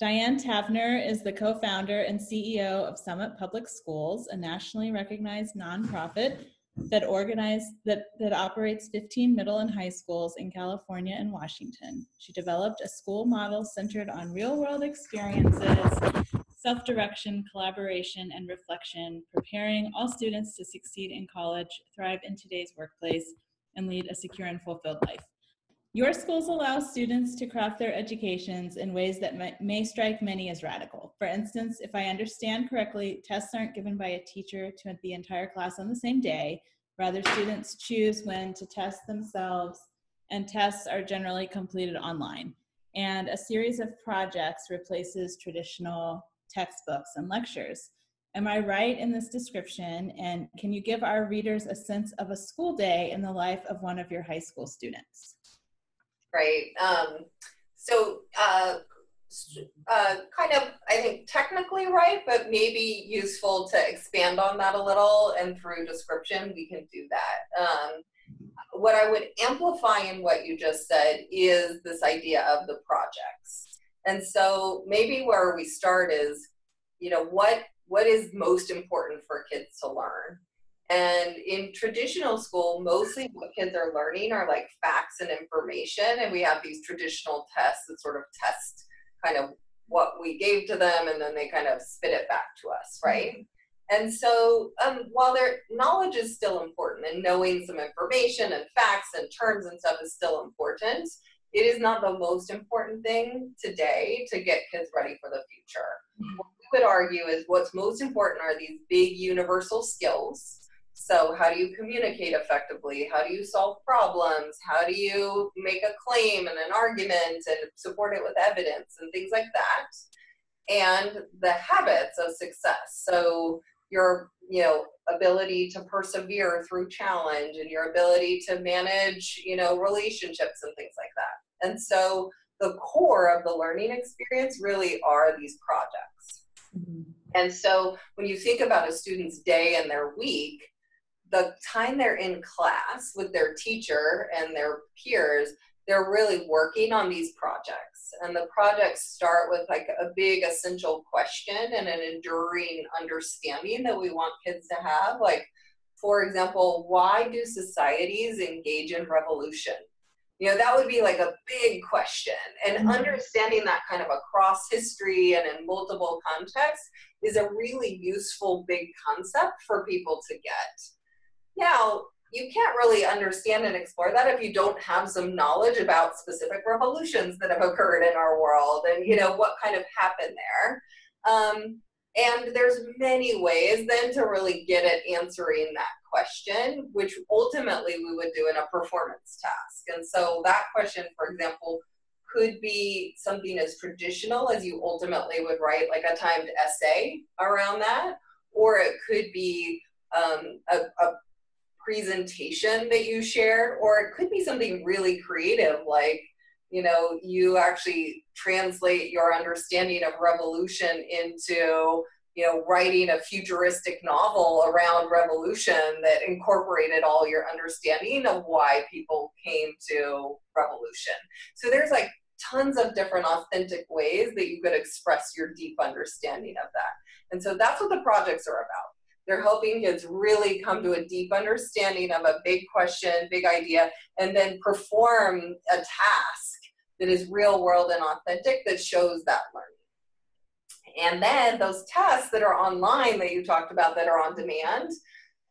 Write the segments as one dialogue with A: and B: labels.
A: Diane Tavenner is the co-founder and CEO of Summit Public Schools, a nationally recognized nonprofit that organize that, that operates 15 middle and high schools in California and Washington. She developed a school model centered on real-world experiences, self-direction, collaboration, and reflection, preparing all students to succeed in college, thrive in today's workplace, and lead a secure and fulfilled life. Your schools allow students to craft their educations in ways that may, strike many as radical. For instance, if I understand correctly, tests aren't given by a teacher to the entire class on the same day. Rather, students choose when to test themselves, and tests are generally completed online. And a series of projects replaces traditional textbooks and lectures. Am I right in this description? And can you give our readers a sense of a school day in the life of one of your high school students?
B: Right? Um, so uh, uh, kind of, I think, technically right, but maybe useful to expand on that a little. And through description, we can do that. Um, what I would amplify in what you just said is this idea of the projects. And so maybe where we start is, you know, what what is most important for kids to learn? And in traditional school, mostly what kids are learning are like facts and information. And we have these traditional tests that sort of test kind of what we gave to them and then they kind of spit it back to us, right? Mm-hmm. And so um, while their knowledge is still important and knowing some information and facts and terms and stuff is still important, it is not the most important thing today to get kids ready for the future. Mm-hmm. What we would argue is what's most important are these big universal skills so, how do you communicate effectively? How do you solve problems? How do you make a claim and an argument and support it with evidence and things like that? And the habits of success. So, your you know ability to persevere through challenge and your ability to manage you know relationships and things like that and so the core of the learning experience really are these projects mm-hmm. and so when you think about a student's day and their week the time they're in class with their teacher and their peers, they're really working on these projects. And the projects start with like a big essential question and an enduring understanding that we want kids to have. Like, for example, why do societies engage in revolution? You know, that would be like a big question. And mm-hmm. understanding that kind of across history and in multiple contexts is a really useful big concept for people to get. Now, you can't really understand and explore that if you don't have some knowledge about specific revolutions that have occurred in our world and you know what kind of happened there. Um, and there's many ways then to really get at answering that question which ultimately we would do in a performance task. And so that question for example could be something as traditional as you ultimately would write like a timed essay around that or it could be um, a, a presentation that you shared, or it could be something really creative, like, you know, you actually translate your understanding of revolution into, you know, writing a futuristic novel around revolution that incorporated all your understanding of why people came to revolution. So there's like tons of different authentic ways that you could express your deep understanding of that. And so that's what the projects are about. They're helping kids really come to a deep understanding of a big question, big idea, and then perform a task that is real world and authentic that shows that learning. And then those tests that are online that you talked about that are on demand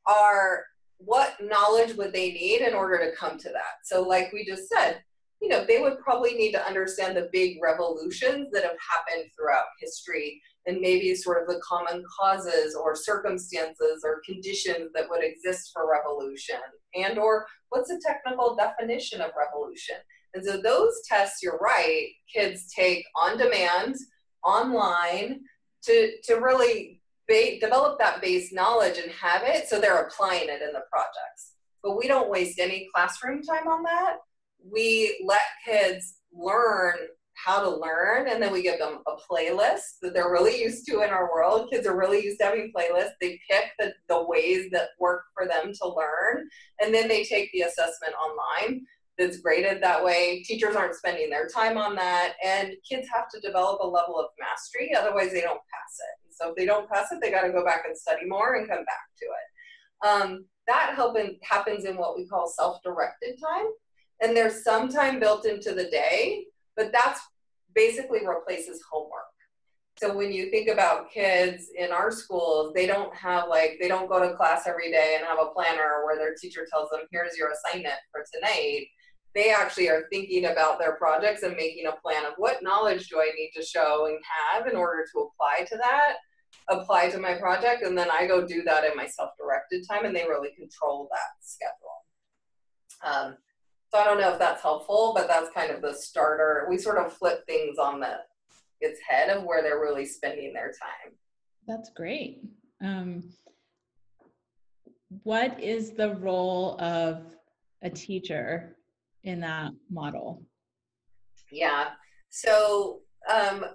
B: are what knowledge would they need in order to come to that? So, like we just said, you know, they would probably need to understand the big revolutions that have happened throughout history and maybe sort of the common causes or circumstances or conditions that would exist for revolution and or what's the technical definition of revolution? And so those tests you're right kids take on demand online to to really ba- develop that base knowledge and have it so they're applying it in the projects. But we don't waste any classroom time on that. We let kids learn how to learn and then we give them a playlist that they're really used to in our world kids are really used to having playlists they pick the, the ways that work for them to learn and then they take the assessment online that's graded that way. Teachers aren't spending their time on that, and kids have to develop a level of mastery, otherwise, they don't pass it. So if they don't pass it, they got to go back and study more and come back to it. Um, that happens in what we call self directed time. And there's some time built into the day, but that's basically replaces homework. So when you think about kids in our schools, they don't have like, they don't go to class every day and have a planner where their teacher tells them, here's your assignment for tonight they actually are thinking about their projects and making a plan of what knowledge do I need to show and have in order to apply to that, apply to my project, and then I go do that in my self-directed time, and they really control that schedule. Um, so I don't know if that's helpful, but that's kind of the starter. We sort of flip things on the its head of where they're really spending their time.
A: That's great. Um, what is the role of a teacher in that model?
B: Yeah. So, um,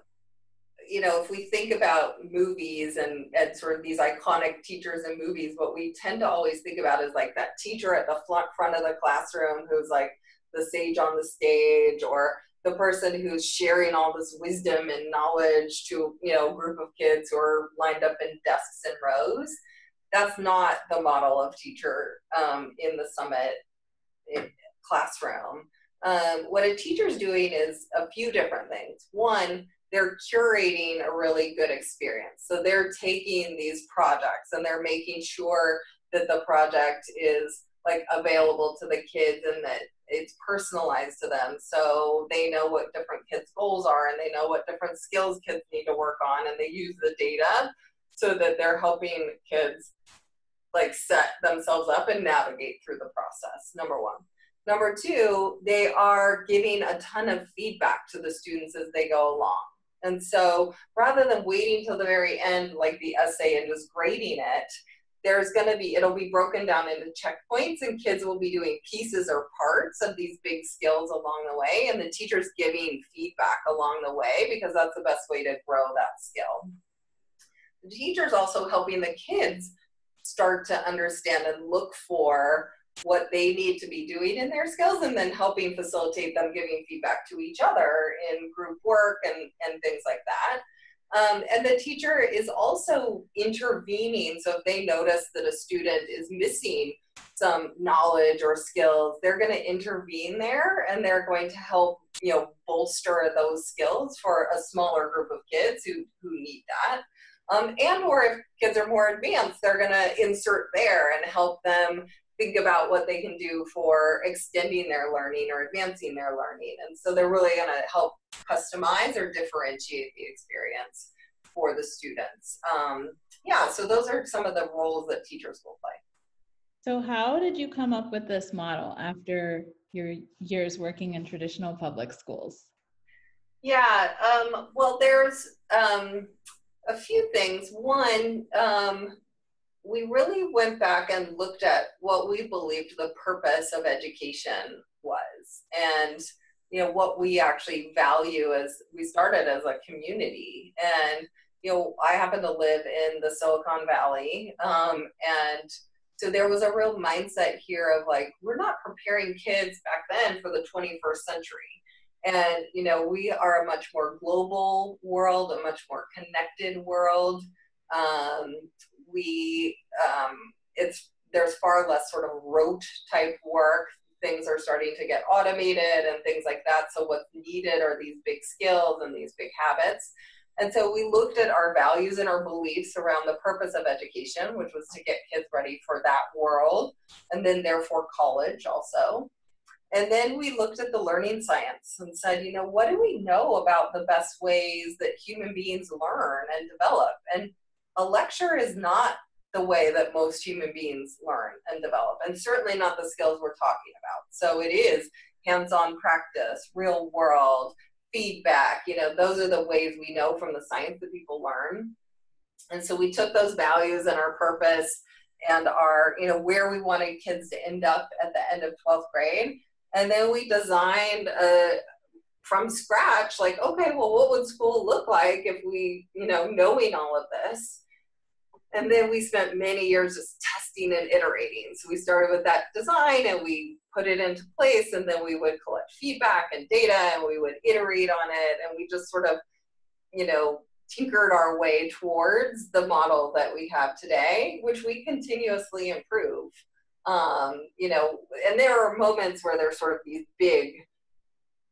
B: you know, if we think about movies and, and sort of these iconic teachers in movies, what we tend to always think about is like that teacher at the front, of the classroom who's like the sage on the stage or the person who's sharing all this wisdom and knowledge to, you know, a group of kids who are lined up in desks and rows. That's not the model of teacher um, in the summit classroom. Um, what a teacher's doing is a few different things. One, they're curating a really good experience. So they're taking these projects and they're making sure that the project is like available to the kids and that it's personalized to them so they know what different kids goals are and they know what different skills kids need to work on and they use the data so that they're helping kids like set themselves up and navigate through the process number one Number two, they are giving a ton of feedback to the students as they go along. And so rather than waiting till the very end, like the essay, and just grading it, there's going to be, it'll be broken down into checkpoints, and kids will be doing pieces or parts of these big skills along the way, and the teacher's giving feedback along the way because that's the best way to grow that skill. The teacher's also helping the kids start to understand and look for what they need to be doing in their skills and then helping facilitate them giving feedback to each other in group work and, and things like that. Um, and the teacher is also intervening. So if they notice that a student is missing some knowledge or skills, they're going to intervene there and they're going to help, you know, bolster those skills for a smaller group of kids who, who need that. Um, and or if kids are more advanced, they're going to insert there and help them think about what they can do for extending their learning or advancing their learning. And so they're really going to help customize or differentiate the experience for the students. Um, yeah, so those are some of the roles that teachers will play.
A: So, how did you come up with this model after your years working in traditional public schools?
B: Yeah, um, well, there's um, a few things. One, um, we really went back and looked at what we believed the purpose of education was and you know what we actually value as we started as a community. And you know i happen to live in the silicon valley um, and so there was a real mindset here of like we're not preparing kids back then for the 21st century. And you know we are a much more global world a much more connected world. Um, we um, it's there's far less sort of rote type work. Things are starting to get automated and things like that. So what's needed are these big skills and these big habits. And so we looked at our values and our beliefs around the purpose of education which was to get kids ready for that world and then therefore college also. And then we looked at the learning science and said, you know, what do we know about the best ways that human beings learn and develop? And a lecture is not the way that most human beings learn and develop, and certainly not the skills we're talking about. So it is hands on practice, real world, feedback. You know, those are the ways we know from the science that people learn. And so we took those values and our purpose and our, you know, where we wanted kids to end up at the end of 12th grade. And then we designed a, from scratch, like, okay, well, what would school look like if we, you know, knowing all of this? And then we spent many years just testing and iterating. So we started with that design and we put it into place, and then we would collect feedback and data and we would iterate on it. And we just sort of, you know, tinkered our way towards the model that we have today, which we continuously improve. Um, you know, and there are moments where there's sort of these big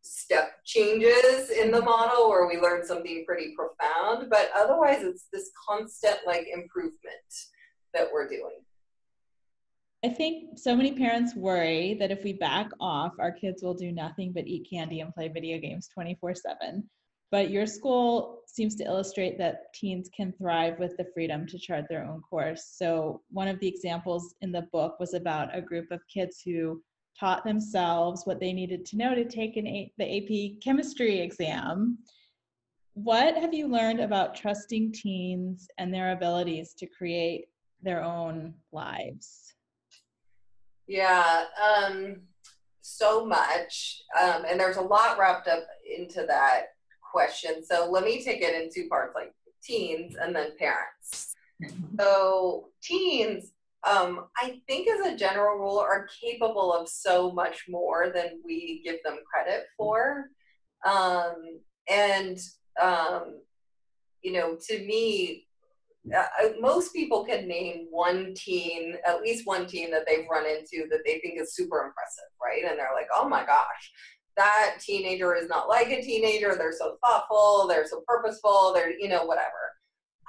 B: step changes in the model where we learn something pretty profound, but otherwise it's this constant like improvement that we're doing.
A: I think so many parents worry that if we back off, our kids will do nothing but eat candy and play video games 24 7. But your school seems to illustrate that teens can thrive with the freedom to chart their own course. So, one of the examples in the book was about a group of kids who taught themselves what they needed to know to take an a- the AP chemistry exam. What have you learned about trusting teens and their abilities to create their own lives?
B: Yeah, um, so much. Um, and there's a lot wrapped up into that question. So let me take it in two parts like teens and then parents. So, teens, um, I think as a general rule, are capable of so much more than we give them credit for. Um, and, um, you know, to me, uh, most people can name one teen, at least one teen that they've run into that they think is super impressive, right? And they're like, oh my gosh, that teenager is not like a teenager. They're so thoughtful, they're so purposeful, they're, you know, whatever.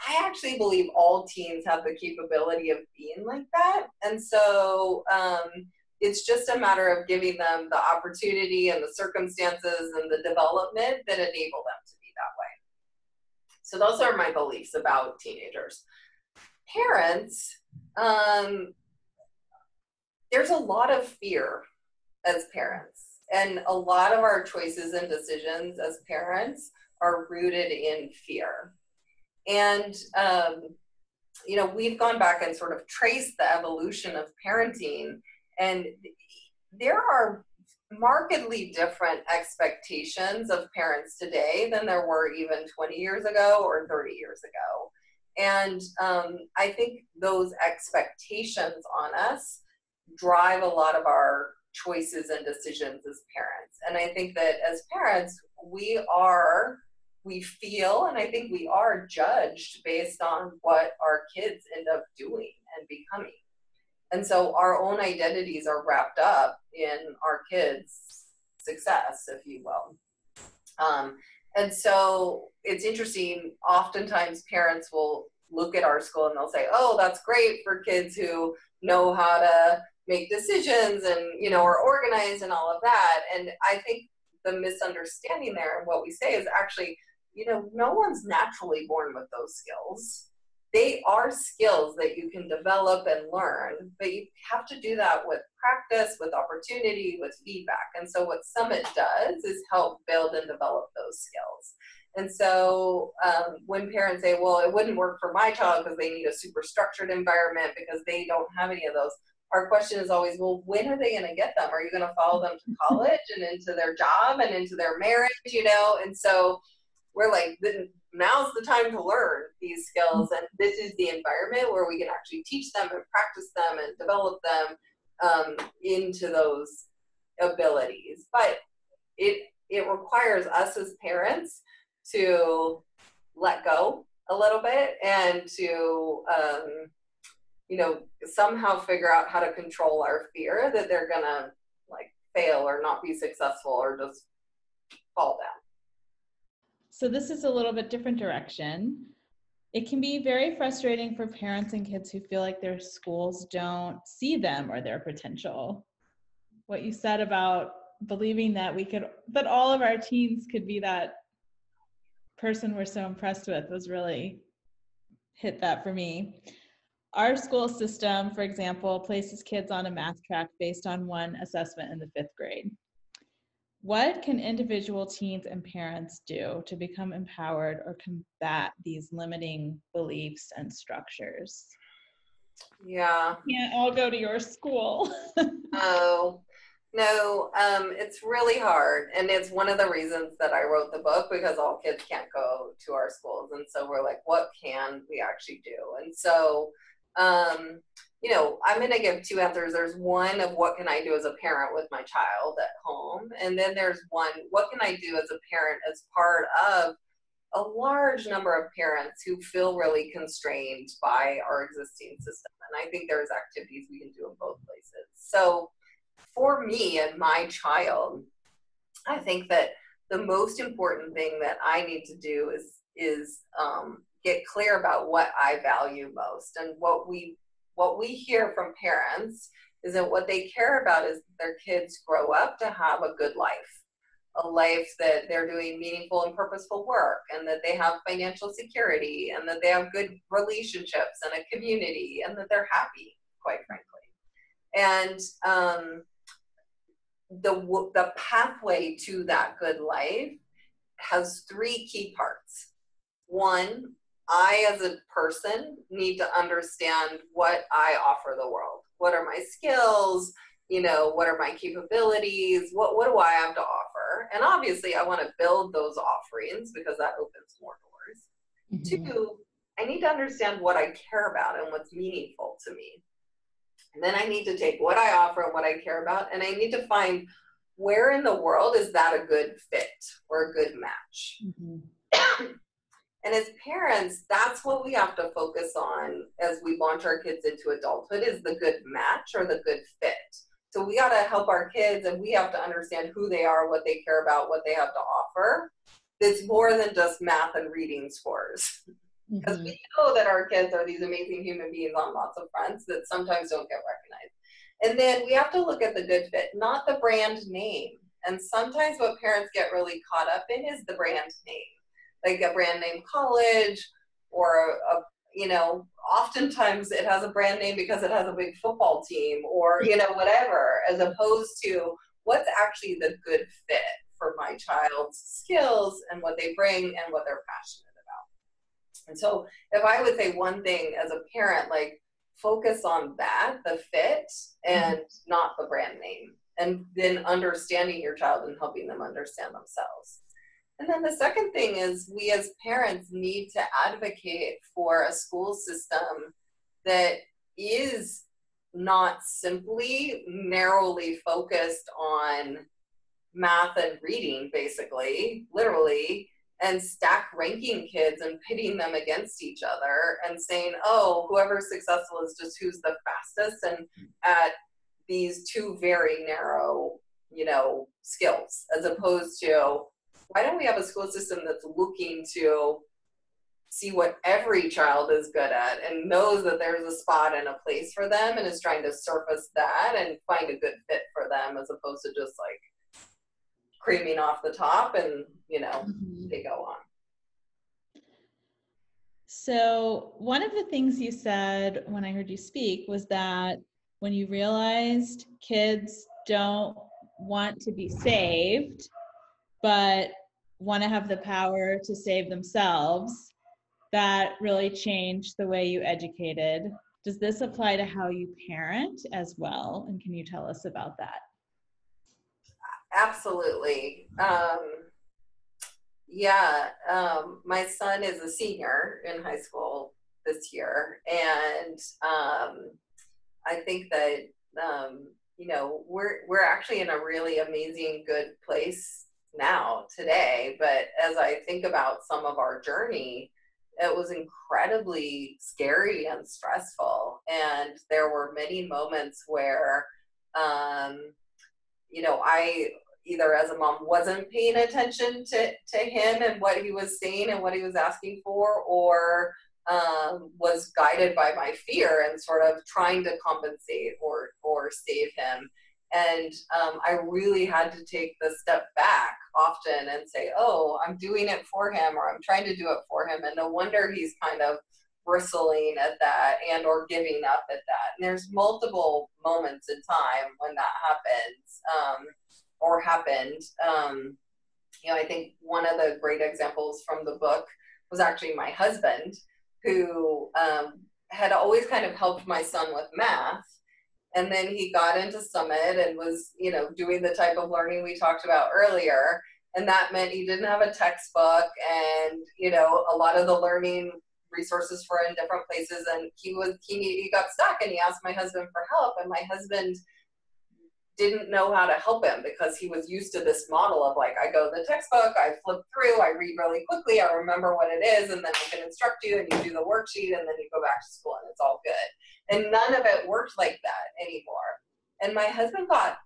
B: I actually believe all teens have the capability of being like that. And so um, it's just a matter of giving them the opportunity and the circumstances and the development that enable them to be that way. So those are my beliefs about teenagers. Parents, um, there's a lot of fear as parents. And a lot of our choices and decisions as parents are rooted in fear. And, um, you know, we've gone back and sort of traced the evolution of parenting, and there are markedly different expectations of parents today than there were even 20 years ago or 30 years ago. And um, I think those expectations on us drive a lot of our choices and decisions as parents. And I think that as parents, we are we feel and I think we are judged based on what our kids end up doing and becoming. And so our own identities are wrapped up in our kids' success, if you will. Um, and so it's interesting, oftentimes parents will look at our school and they'll say, oh, that's great for kids who know how to make decisions and, you know, are organized and all of that. And I think the misunderstanding there and what we say is actually you know, no one's naturally born with those skills. They are skills that you can develop and learn, but you have to do that with practice, with opportunity, with feedback. And so, what Summit does is help build and develop those skills. And so, um, when parents say, well, it wouldn't work for my child because they need a super structured environment because they don't have any of those, our question is always, well, when are they going to get them? Are you going to follow them to college and into their job and into their marriage, you know? And so, we're like, now's the time to learn these skills, and this is the environment where we can actually teach them and practice them and develop them um, into those abilities. But it it requires us as parents to let go a little bit and to um, you know somehow figure out how to control our fear that they're gonna like fail or not be successful or just fall down
A: so this is a little bit different direction. It can be very frustrating for parents and kids who feel like their schools don't see them or their potential. What you said about believing that we could, that all of our teens could be that person we're so impressed with was really hit that for me. Our school system, for example, places kids on a math track based on one assessment in the fifth grade. What can individual teens and parents do to become empowered or combat these limiting beliefs and structures?
B: Yeah.
A: Can't all go to your school.
B: oh, No, um, it's really hard. And it's one of the reasons that I wrote the book because all kids can't go to our schools. And so we're like, what can we actually do? And so, um, you know, I'm going to give two answers. There's one of what can I do as a parent with my child at home? And then there's one, what can I do as a parent as part of a large number of parents who feel really constrained by our existing system? And I think there's activities we can do in both places. So, for me and my child, I think that the most important thing that I need to do is is um, get clear about what I value most and what we what we hear from parents is that what they care about is their kids grow up to have a good life a life that they're doing meaningful and purposeful work and that they have financial security and that they have good relationships and a community and that they're happy quite frankly and um, the the pathway to that good life has three key parts. One, I as a person need to understand what I offer the world. What are my skills? You know, what are my capabilities? What what do I have to offer? And obviously, I want to build those offerings because that opens more doors. Mm-hmm. Two, I need to understand what I care about and what's meaningful to me. And then I need to take what I offer and what I care about, and I need to find where in the world is that a good fit or a good match. Mm-hmm. and as parents, that's what we have to focus on as we launch our kids into adulthood is the good match or the good fit. So we got to help our kids and we have to understand who they are, what they care about, what they have to offer. It's more than just math and reading scores because mm-hmm. we know that our kids are these amazing human beings on lots of fronts that sometimes don't get recognized. And then we have to look at the good fit, not the brand name. And sometimes what parents get really caught up in is the brand name, like a brand name college or a, you know, oftentimes it has a brand name because it has a big football team or, you know, whatever, as opposed to what's actually the good fit for my child's skills and what they bring and what they're passionate about. and so if I would say one thing as a parent, like focus on that, the fit, and mm-hmm. not the brand name. And then understanding your child and helping them understand themselves. And then the second thing is we as parents need to advocate for a school system that is not simply narrowly focused on math and reading, basically, literally, and stack ranking kids and pitting them against each other and saying, oh, whoever's successful is just who's the fastest and at these two very narrow, you know, skills, as opposed to why don't we have a school system that's looking to see what every child is good at and knows that there's a spot and a place for them and is trying to surface that and find a good fit for them as opposed to just like creaming off the top and you know mm-hmm. they go on
A: so one of the things you said when i heard you speak was that when you realized kids don't want to be saved but want to have the power to save themselves that really changed the way you educated. Does this apply to how you parent as well? And can you tell us about that?
B: Absolutely. Um, yeah, um, my son is a senior in high school this year, and um, I think that um, you know we're we're actually in a really amazing, good place now today. But as I think about some of our journey, it was incredibly scary and stressful, and there were many moments where um, you know, I either as a mom wasn't paying attention to, to him and what he was saying and what he was asking for, or um, was guided by my fear and sort of trying to compensate or, or save him. And um, I really had to take the step back often and say, oh, I'm doing it for him or I'm trying to do it for him. And no wonder he's kind of bristling at that and or giving up at that. And there's multiple moments in time when that happens. Um, or happened. Um, you know, I think one of the great examples from the book was actually my husband, who um, had always kind of helped my son with math. And then he got into Summit and was, you know, doing the type of learning we talked about earlier. And that meant he didn't have a textbook and, you know, a lot of the learning resources for in different places. And he was, he, he got stuck and he asked my husband for help. And my husband didn't know how to help him because he was used to this model of like, I go to the textbook, I flip through, I read really quickly, I remember what it is, and then I can instruct you and you do the worksheet and then you go back to school and it's all good. And none of it worked like that anymore. And my husband got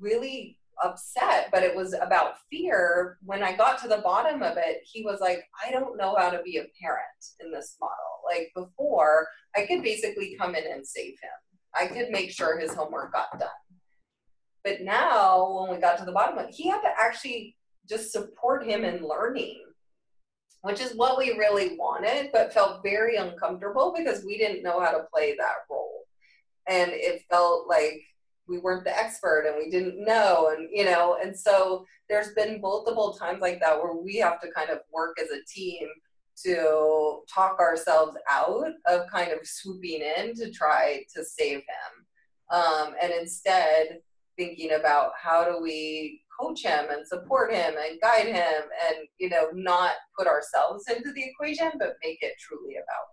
B: really upset, but it was about fear. When I got to the bottom of it, he was like, I don't know how to be a parent in this model. Like before, I could basically come in and save him. I could make sure his homework got done. But now, when we got to the bottom of it, he had to actually just support him in learning, which is what we really wanted, but felt very uncomfortable because we didn't know how to play that role. And it felt like we weren't the expert and we didn't know and you know and so there's been multiple times like that where we have to kind of work as a team to talk ourselves out of kind of swooping in to try to save him um, and instead thinking about how do we coach him and support him and guide him and you know not put ourselves into the equation but make it truly about